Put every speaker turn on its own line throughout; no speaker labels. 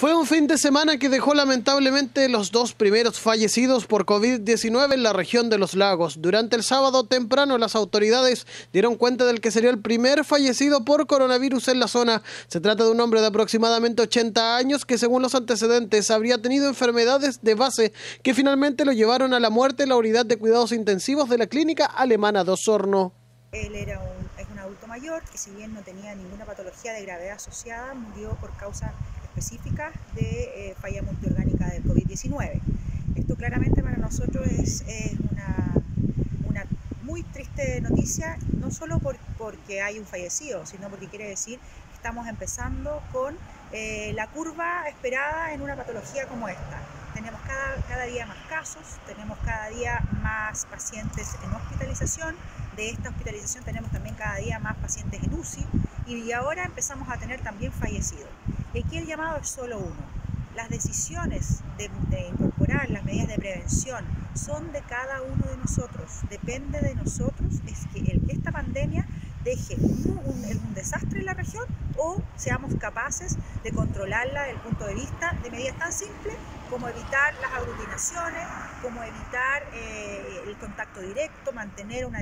Fue un fin de semana que dejó lamentablemente los dos primeros fallecidos por COVID-19 en la región de los lagos. Durante el sábado temprano las autoridades dieron cuenta del que sería el primer fallecido por coronavirus en la zona. Se trata de un hombre de aproximadamente 80 años que según los antecedentes habría tenido enfermedades de base que finalmente lo llevaron a la muerte en la unidad de cuidados intensivos de la clínica alemana de Osorno.
Él era un, es un adulto mayor que si bien no tenía ninguna patología de gravedad asociada, murió por causa específicas de eh, falla multiorgánica del COVID-19. Esto claramente para nosotros es, una, una, muy triste noticia, no solo por, porque hay un fallecido, sino porque quiere decir que estamos empezando con eh, la curva esperada en una patología como esta. Tenemos cada, cada día más casos, tenemos cada día más pacientes en hospitalización, de esta hospitalización tenemos también cada día más pacientes en UCI y ahora empezamos a tener también fallecidos. Aquí el llamado es solo uno. Las decisiones de, incorporar las medidas de prevención son de cada uno de nosotros. Depende de nosotros es que esta pandemia deje un, desastre en la región o seamos capaces de controlarla desde el punto de vista de medidas tan simples como evitar las aglutinaciones, como evitar eh, el contacto directo, mantener un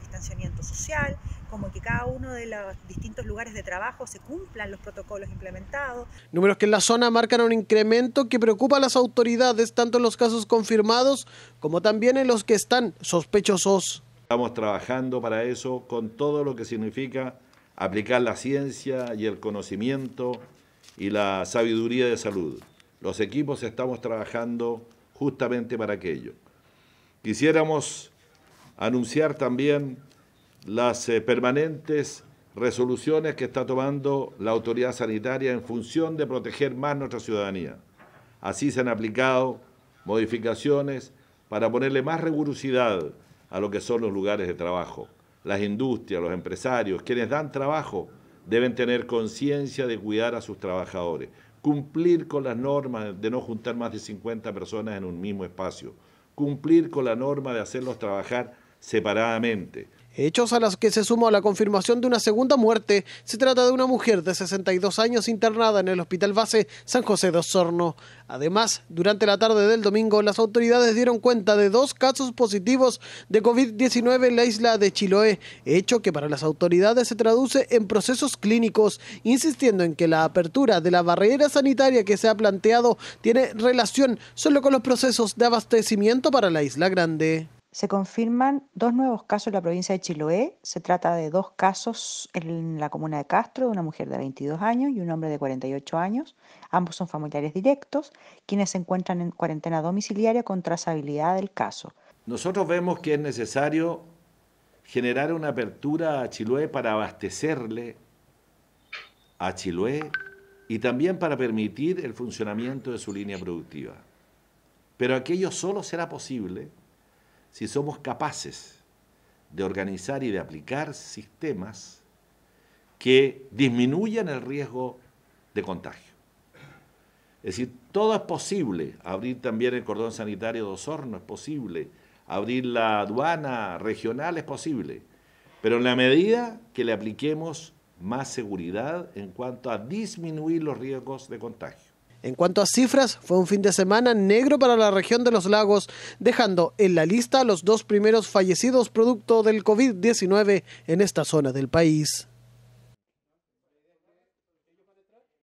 distanciamiento social, como que cada uno de los distintos lugares de trabajo se cumplan los protocolos implementados.
Números que en la zona marcan un incremento que preocupa a las autoridades, tanto en los casos confirmados como también en los que están sospechosos.
Estamos trabajando para eso con todo lo que significa aplicar la ciencia y el conocimiento y la sabiduría de salud. Los equipos estamos trabajando justamente para aquello. Quisiéramos anunciar también las eh, permanentes resoluciones que está tomando la autoridad sanitaria en función de proteger más nuestra ciudadanía. Así se han aplicado modificaciones para ponerle más rigurosidad a lo que son los lugares de trabajo. Las industrias, los empresarios, quienes dan trabajo, deben tener conciencia de cuidar a sus trabajadores, cumplir con las normas de no juntar más de 50 personas en un mismo espacio, cumplir con la norma de hacerlos trabajar separadamente,
hechos a los que se sumó la confirmación de una segunda muerte. Se trata de una mujer de 62 años internada en el Hospital Base San José de Osorno. Además, durante la tarde del domingo, las autoridades dieron cuenta de dos casos positivos de COVID-19 en la isla de Chiloé, hecho que para las autoridades se traduce en procesos clínicos, insistiendo en que la apertura de la barrera sanitaria que se ha planteado tiene relación solo con los procesos de abastecimiento para la isla grande.
Se confirman dos nuevos casos en la provincia de Chiloé. Se trata de dos casos en la comuna de Castro, de una mujer de 22 años y un hombre de 48 años. Ambos son familiares directos, quienes se encuentran en cuarentena domiciliaria con trazabilidad del caso.
Nosotros vemos que es necesario generar una apertura a Chiloé para abastecerle a Chiloé y también para permitir el funcionamiento de su línea productiva. Pero aquello solo será posible si somos capaces de organizar y de aplicar sistemas que disminuyan el riesgo de contagio. Es decir, todo es posible. Abrir también el cordón sanitario de Osorno es posible. Abrir la aduana regional es posible. Pero en la medida que le apliquemos más seguridad en cuanto a disminuir los riesgos de contagio.
En cuanto a cifras, fue un fin de semana negro para la región de los lagos, dejando en la lista los dos primeros fallecidos producto del COVID-19 en esta zona del país.